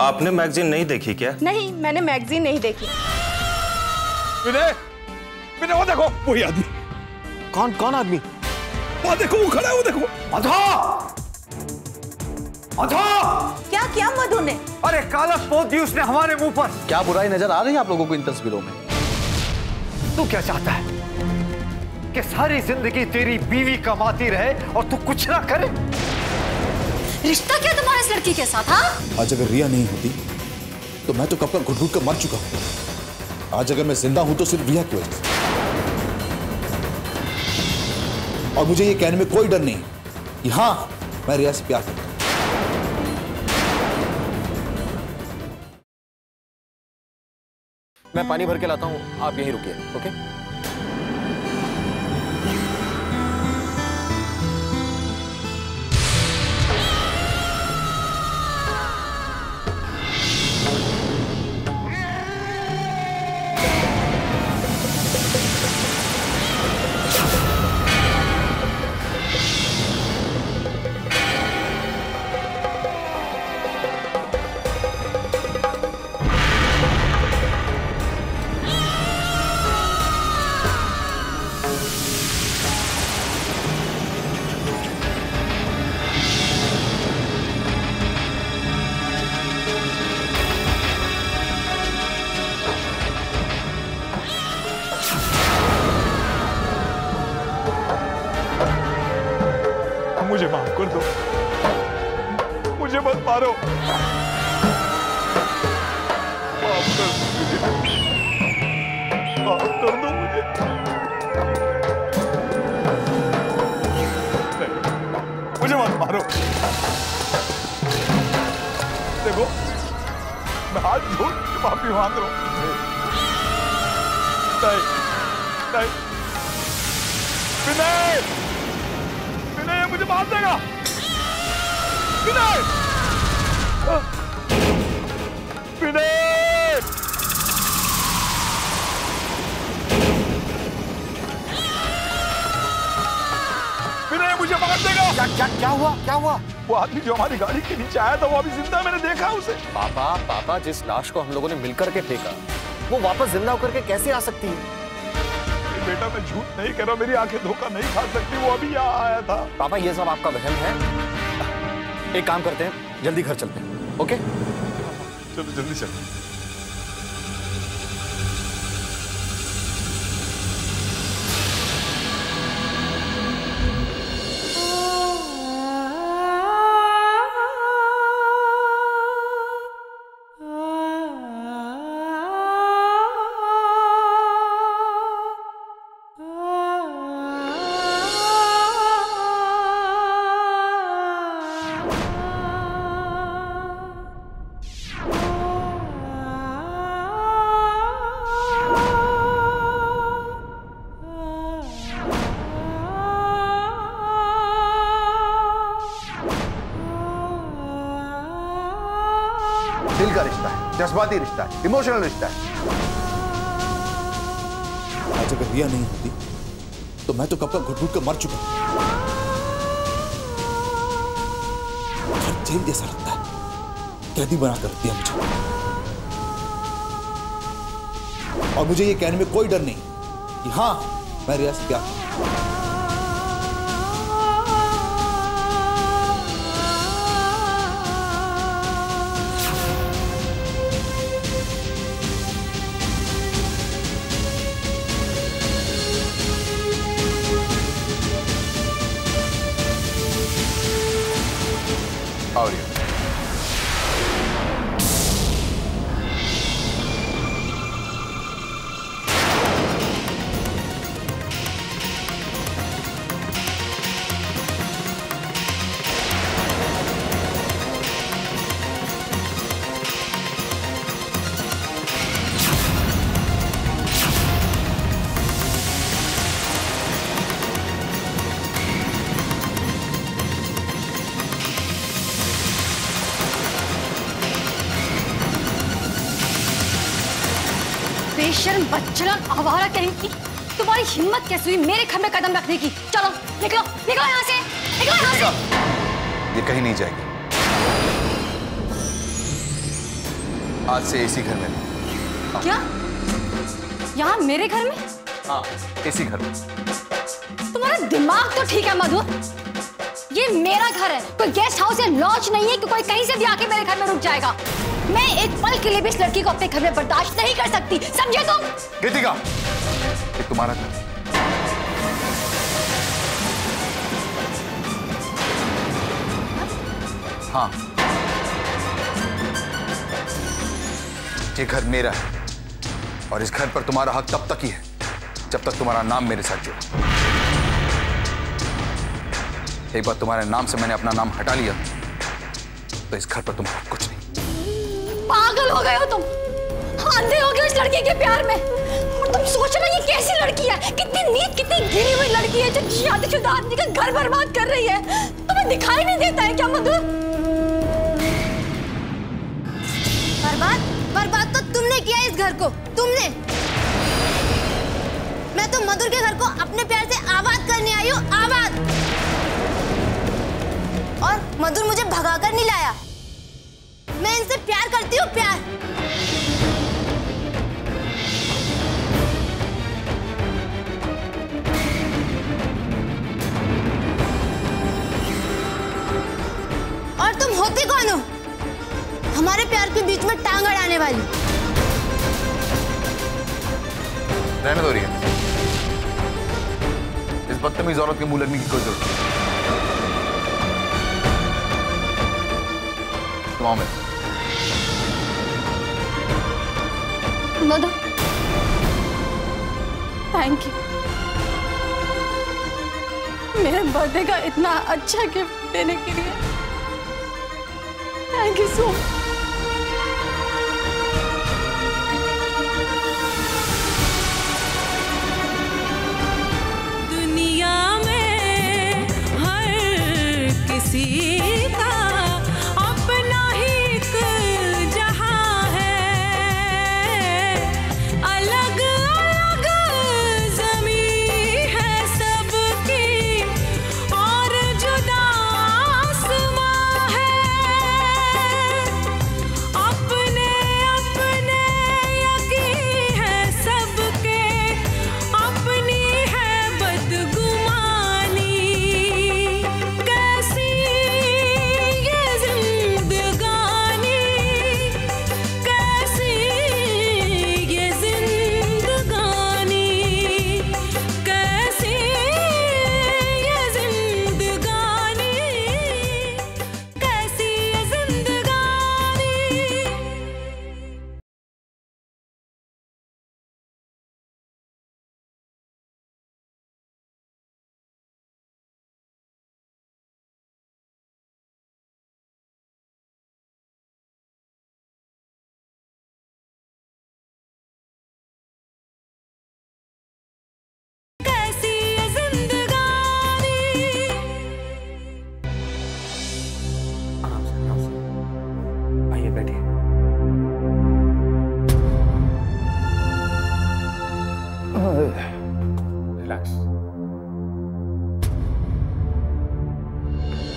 आपने मैगजीन नहीं देखी क्या? नहीं मैंने मैगजीन नहीं देखी। विनय विनय वो देखो। वही आदमी। कौन कौन आदमी? वो देखो वो खड़ा है वो देखो। अधो अधो क्या किया मधु ने? अरे कालक पोत दी उसने हमारे मुँह पर। क्या बुराई नज़र आ रही है आप लोगों को इन तस्वीरों में? तू क्या चाहता है? कि सारी ज़िंदगी तेरी बीवी कमाती रहे और तू कुछ ना करे? रिश्ता क्या तुम्हारा इस लड़की के साथ हाँ? आज अगर रिया नहीं होती तो मैं तो कब का घुट घुट कर मर चुका हूँ। आज अगर मैं ज़िंदा हूँ तो सिर्फ़ रिया की वजह से। और मुझे ये कहने में कोई डर नहीं कि हाँ मैं रिया से प्यार करता मैं पानी भर के लाता हूँ आप यहीं रुकिए ओके? मारो मुझे। मत मारो देखो मैं हाथ के माफ़ी मांग रहा नहीं नहीं विनय विनय मुझे मार देगा विनय मुझे मार देगा क्या क्या क्या हुआ क्या हुआ वो आदमी जो हमारी गाड़ी के नीचे आया था वो अभी ज़िंदा मैंने देखा उसे पापा पापा जिस लाश को हम लोगों ने मिलकर के फेंका वो वापस ज़िंदा होकर के कैसे आ सकती है बेटा मैं झूठ नहीं कह रहा मेरी आँखें धोखा नहीं खा सकती वो अभी यहाँ आया था पापा ये सब आपका वहम है एक काम करते हैं जल्दी घर चलते हैं ओके चलो जल्दी चलो। जज्बाती रिश्ता है इमोशनल रिश्ता है। आज अगर रिया नहीं होती तो मैं तो कब का घुट घुट कर मर चुका जेल जैसा लगता है। कैदी बना कर दिया मुझे। और मुझे ये कहने में कोई डर नहीं कि हाँ मैं रिया से प्यार बच्चलन आवारा कहेंगी तुम्हारी हिम्मत कैसे हुई? मेरे घर में कदम रखने की। चलो निकलो निकलो यहाँ से। निकलो यहाँ से। ये कहीं नहीं जाएगी। आज से इसी घर में। क्या? यहाँ मेरे घर में? हाँ इसी घर में। तुम्हारा दिमाग तो ठीक है मधु। ये मेरा घर है। कोई गेस्ट हाउस या लॉज नहीं है कि कोई कहीं से भी आके मेरे घर में रुक जाएगा। मैं एक पल के लिए भी इस लड़की को अपने घर में बर्दाश्त नहीं कर सकती। समझे तुम? कृतिका तुम्हारा घर। है। ये घर मेरा है, और इस घर पर तुम्हारा हक तब तक ही है, जब तक तुम्हारा नाम मेरे साथ जुड़ा। एक बार तुम्हारे नाम से मैंने अपना नाम हटा लिया तो इस घर पर तुम्हारा कुछ पागल हो गए हो तुम। अंधे हो गए उस लड़के के प्यार में। और तुम सोचो ना ये कैसी लड़की है? कितनी नीच, कितनी गिरी हुई लड़की है जो शादीशुदा आदमी का घर बर्बाद कर रही है। तुम्हें दिखाई नहीं देता है क्या, मधु? बर्बाद? बर्बाद तो तुमने किया इस घर को। तुमने। मैं तो मधुर के घर को अपने प्यार से आबाद करने आई हूँ, आबाद। और मधुर मुझे भगाकर नहीं लाया। मैं इनसे प्यार करती हूँ, प्यार। और तुम होती कौन हो? हमारे प्यार के बीच में टांग अड़ाने वाली। रहने दो, रिया। इस बदतमीज औरत के मुँह लगने की कोई ज़रूरत नहीं। तुम थैंक यू मेरे बर्थडे का इतना अच्छा गिफ्ट देने के लिए। थैंक यू सो मच दुनिया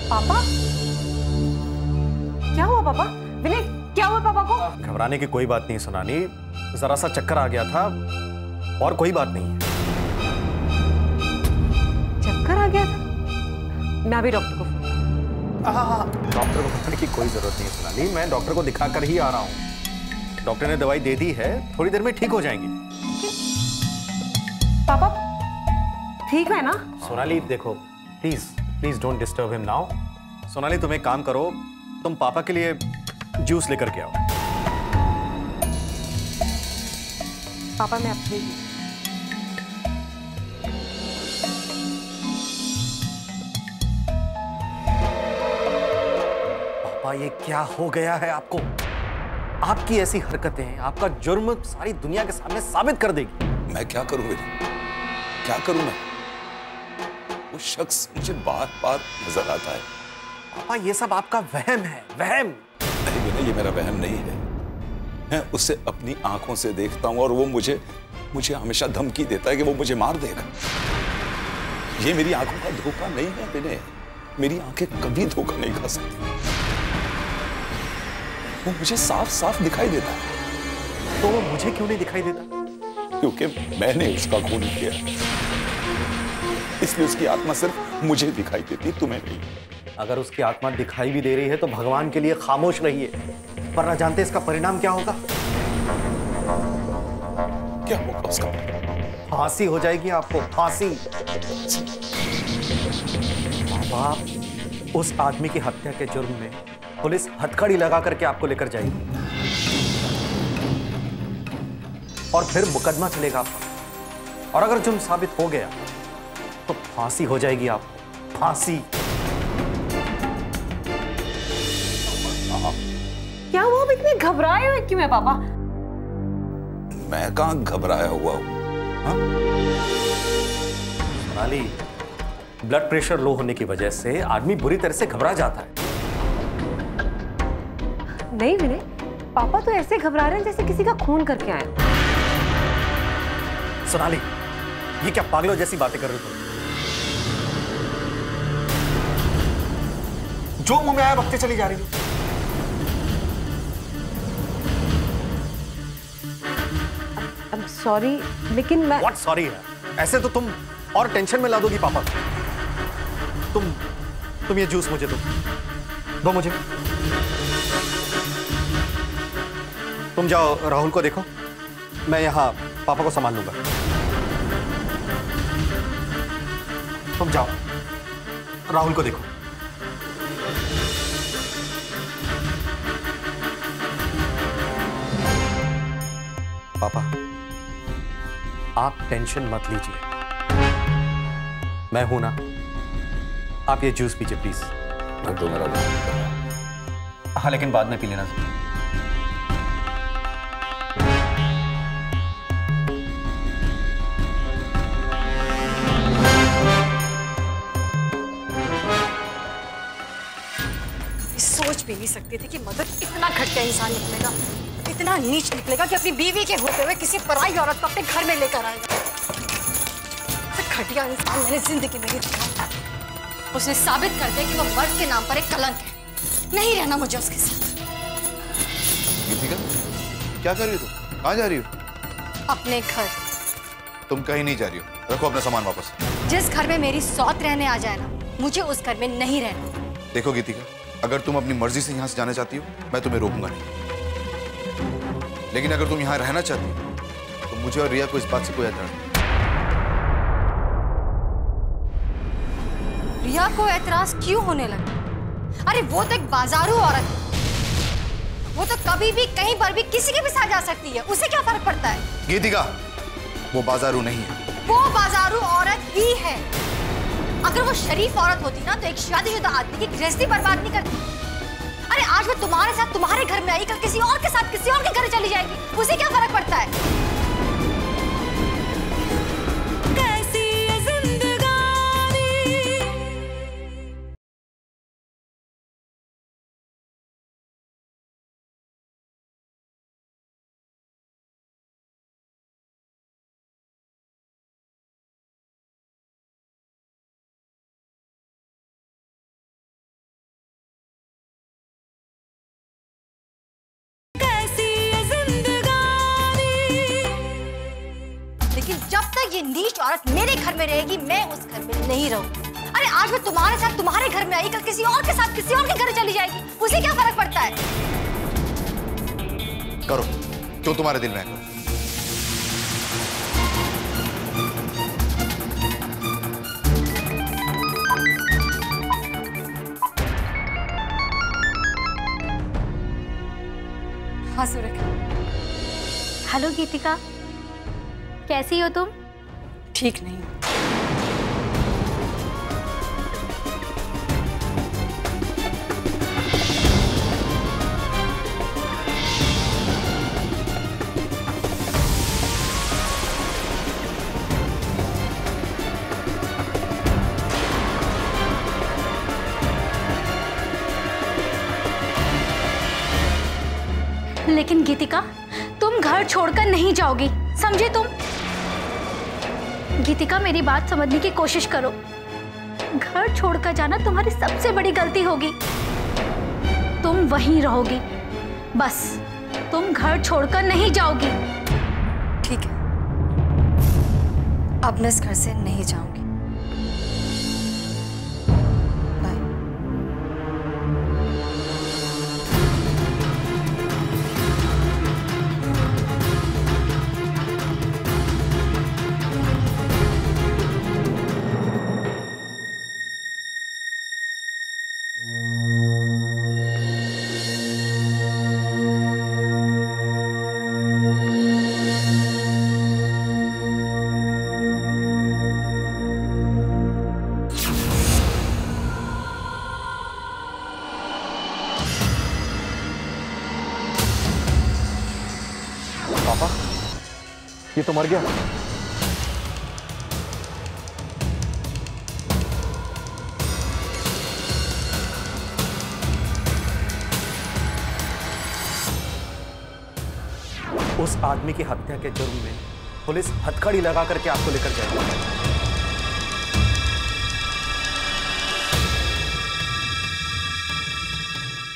पापा? क्या हुआ पापा? विनय क्या हुआ पापा को? घबराने की कोई बात नहीं सुनानी जरा सा चक्कर आ गया था और कोई बात नहीं। चक्कर आ गया था? मैं अभी डॉक्टर को डॉक्टर को बताने की कोई ज़रूरत नहीं सुनानी मैं डॉक्टर को दिखाकर ही आ रहा हूँ। डॉक्टर ने दवाई दे दी है थोड़ी देर में ठीक हो जाएँगे। पापा ठीक है ना? सोनाली देखो please please don't disturb him now Sonali तुम एक काम करो। तुम पापा के लिए जूस लेकर के आओ। पापा मैं अपने पापा ये क्या हो गया है आपको? आपकी ऐसी हरकतें आपका जुर्म सारी दुनिया के सामने साबित कर देगी। मैं क्या करूँ मेरी क्या करूँ मैं? वो शख्स मुझे बार बार नज़र आता है। पापा ये सब आपका वहम है वहम। नहीं विनय ये मेरा वहम नहीं है। मैं उसे अपनी आँखों से देखता हूँ और वो मुझे मुझे हमेशा धमकी देता है कि वो मुझे मार देगा। ये मेरी आँखों का धोखा नहीं है विनय मेरी आँखें कभी धोखा नहीं खा सकती। वो मुझे साफ़ साफ़ दिखाई देता है। तो वो मुझे क्यों नहीं दिखाई देता? क्योंकि मैंने उसका खून किया। इसलिए उसकी आत्मा सिर्फ़ मुझे दिखाई देती है तुम्हें नहीं। अगर उसकी आत्मा दिखाई भी दे रही है तो भगवान के लिए खामोश रहिए। पर ना जानते इसका परिणाम क्या होगा? क्या होगा उसका फांसी हो जाएगी आपको फांसी। अब आप उस आदमी की हत्या के जुर्म में पुलिस हथकड़ी लगा करके आपको लेकर जाएगी। और फिर मुकदमा चलेगा आपका। और अगर जुर्म साबित हो गया तो फांसी हो जाएगी आप। फांसी। क्या हुआ आप इतने घबराए हुए क्यों है पापा? मैं कहा घबराया हुआ हूँ? सोनाली ब्लड प्रेशर लो होने की वजह से आदमी बुरी तरह से घबरा जाता है। नहीं विनय पापा तो ऐसे घबरा रहे हैं जैसे किसी का खून करके आए सोनाली ये क्या पागलों जैसी बातें कर रहे हो जो मुँह में आया बकते चली जा रही हो। सॉरी लेकिन मैं व्हाट सॉरी है? ऐसे तो तुम और टेंशन में ला दोगी पापा। तुम तुम ये जूस मुझे दो। दो मुझे। तुम जाओ राहुल को देखो। मैं यहाँ पापा को संभाल लूँगा। तुम जाओ। राहुल को देखो। पापा। आप टेंशन मत लीजिए। मैं हूँ ना। आप ये जूस पीजिए प्लीज़ मैं तो मेरा है। हाँ लेकिन बाद में पी लेना। सोच भी नहीं सकती थी कि मदद इतना घटिया इंसान निकलेगा। इतना नीच निकलेगा कि अपनी बीवी के होते हुए किसी पराई औरत को अपने घर में लेकर आएगा। घटिया इंसान मैंने ज़िंदगी में नहीं देखा। उसने साबित कर दिया कि वो मर्द के नाम पर एक कलंक है। नहीं रहना मुझे उसके साथ। गीतिका क्या कर रही हो तुम? कहाँ जा रही हो? अपने घर। तुम कहीं नहीं जा रही हो। रखो अपना सामान वापस। जिस घर में मेरी सौत रहने आ जाए ना मुझे उस घर में नहीं रहना। देखो गीतिका अगर तुम अपनी मर्ज़ी से यहाँ से जाना चाहती हो मैं तुम्हें रोकूँगा नहीं। लेकिन अगर तुम यहाँ रहना चाहती हो तो मुझे और रिया को इस बात से कोई एतराज़ नहीं। रिया को एतराज़ क्यों होने लगा? अरे वो तो एक बाजारू औरत है। वो तो कभी भी कहीं पर भी किसी के भी साथ जा सकती है। उसे क्या फ़र्क पड़ता है? गीतिका वो बाजारू नहीं है। वो बाजारू औरत ही है। अगर वो शरीफ औरत होती ना तो एक शादीशुदा आदमी की गृहस्थी बर्बाद नहीं करती। आज मैं तुम्हारे साथ तुम्हारे घर में आई कल किसी और के साथ किसी और के घर चली जाएगी। उसे क्या फ़र्क पड़ता है? नीच औरत मेरे घर में रहेगी मैं उस घर में नहीं रहूँगी अरे आज मैं तुम्हारे साथ तुम्हारे घर में आई कल किसी और के साथ किसी और के घर चली जाएगी। उसे क्या फ़र्क पड़ता है? करो जो तुम्हारे दिल में करो हाँ सूरज। हेलो गीतिका। कैसी हो तुम? ठीक नहीं। लेकिन गीतिका तुम घर छोड़कर नहीं जाओगी समझे तुम? गीतिका, मेरी बात समझने की कोशिश करो। घर छोड़कर जाना तुम्हारी सबसे बड़ी गलती होगी। तुम वहीं रहोगी। बस, तुम घर छोड़कर नहीं जाओगी। ठीक है। अब मैं इस घर से नहीं जाऊँगी। तो मर गया। उस आदमी की हत्या के जुर्म में पुलिस हथकड़ी लगा करके आपको लेकर जाएगी।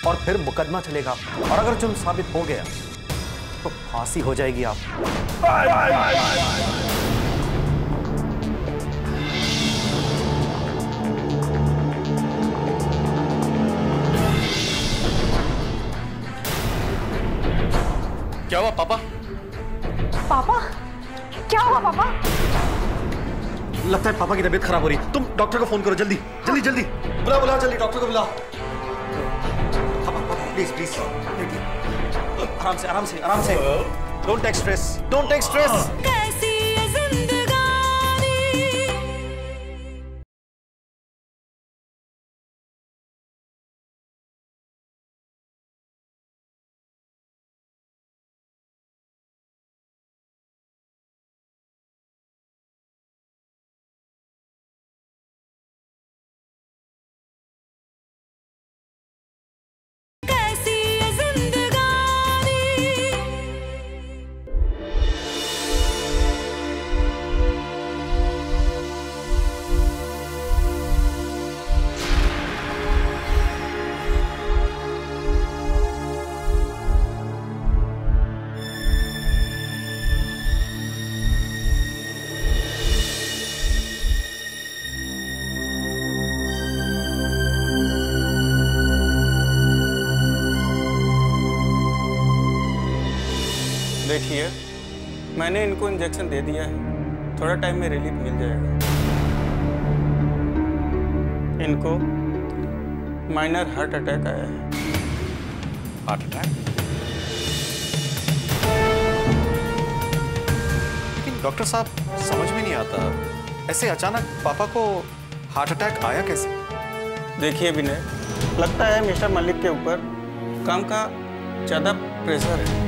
और फिर मुकदमा चलेगा। और अगर जुर्म साबित हो गया तो फांसी हो जाएगी आप। क्या हुआ पापा? पापा? क्या हुआ पापा? लगता है पापा की तबीयत खराब हो रही है। तुम डॉक्टर को फ़ोन करो जल्दी जल्दी जल्दी। बुला बुला जल्दी डॉक्टर को बुला प्लीज़ प्लीज़। आराम से आराम से आराम से। Don't take stress don't take stress देखिए मैंने इनको इंजेक्शन दे दिया है। थोड़ा टाइम में रिलीफ मिल जाएगा। इनको माइनर हार्ट अटैक आया है। हार्ट अटैक लेकिन डॉक्टर साहब समझ में नहीं आता। ऐसे अचानक पापा को हार्ट अटैक आया कैसे? देखिए विनय लगता है मिस्टर मलिक के ऊपर काम का ज़्यादा प्रेशर है।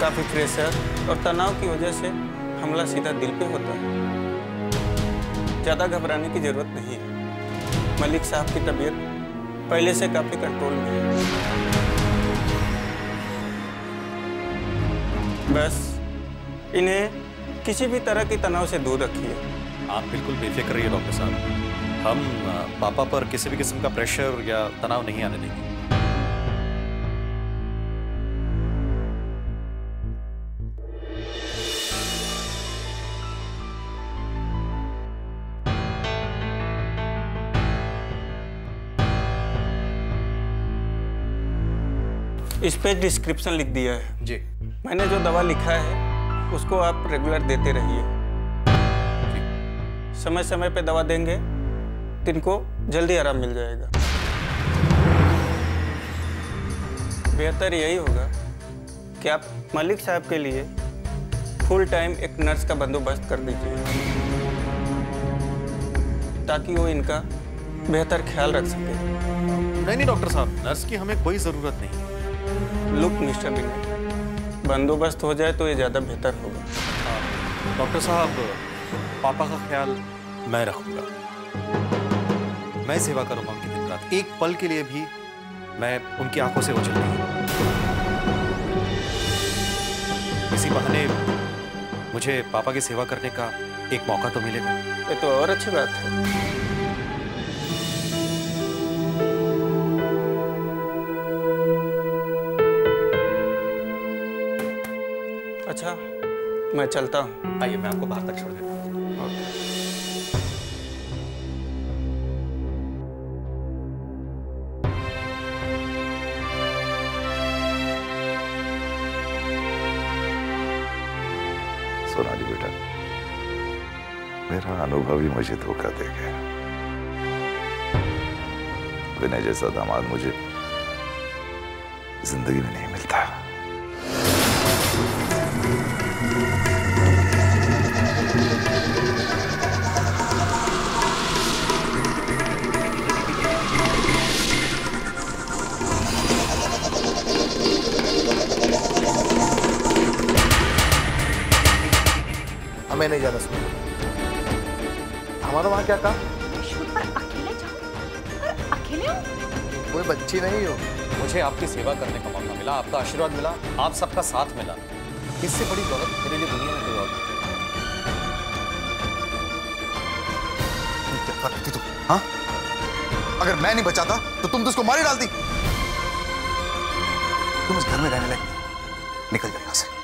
काफ़ी प्रेशर और तनाव की वजह से हमला सीधा दिल पे होता है। ज़्यादा घबराने की ज़रूरत नहीं है। मलिक साहब की तबीयत पहले से काफ़ी कंट्रोल में है। बस, इन्हें किसी भी तरह की तनाव से दूर रखिए। आप बिल्कुल बेफिक्र रहिए डॉक्टर साहब। हम पापा पर किसी भी किस्म का प्रेशर या तनाव नहीं आने देंगे। इस पे डिस्क्रिप्शन लिख दिया है। जी। मैंने जो दवा लिखा है उसको आप रेगुलर देते रहिए। समय समय पे दवा देंगे तो इनको जल्दी आराम मिल जाएगा। बेहतर यही होगा कि आप मलिक साहब के लिए फुल टाइम एक नर्स का बंदोबस्त कर दीजिए ताकि वो इनका बेहतर ख्याल रख सके। नहीं नहीं डॉक्टर साहब नर्स की हमें कोई ज़रूरत नहीं। लुक मिस्टर विनय बंदोबस्त हो जाए तो ये ज़्यादा बेहतर होगा। डॉक्टर साहब पापा का ख्याल मैं रखूँगा। मैं सेवा करूँगा उनकी दिन रात। एक पल के लिए भी मैं उनकी आँखों से ओझल नहीं इसी बहाने मुझे पापा की सेवा करने का एक मौका तो मिलेगा। ये तो और अच्छी बात है। मैं चलता हूँ। आइए मैं आपको बाहर तक छोड़ देता हूँ। सोनाली बेटा मेरा अनुभव ही मुझे धोखा दे गया विनय जैसा दामाद मुझे ज़िंदगी में नहीं मिलता। क्या काम अकेले जाओ। और अकेले हो कोई बच्ची नहीं हो। मुझे आपकी सेवा करने का मौका मिला आपका आशीर्वाद मिला आप सबका साथ मिला। इससे बड़ी दौलत मेरे लिए दुनिया में कोई और करती तू हाँ? अगर मैं नहीं बचाता तो तुम तो उसको मारी डालती। तुम इस घर में रहने लगे। निकल यहाँ से।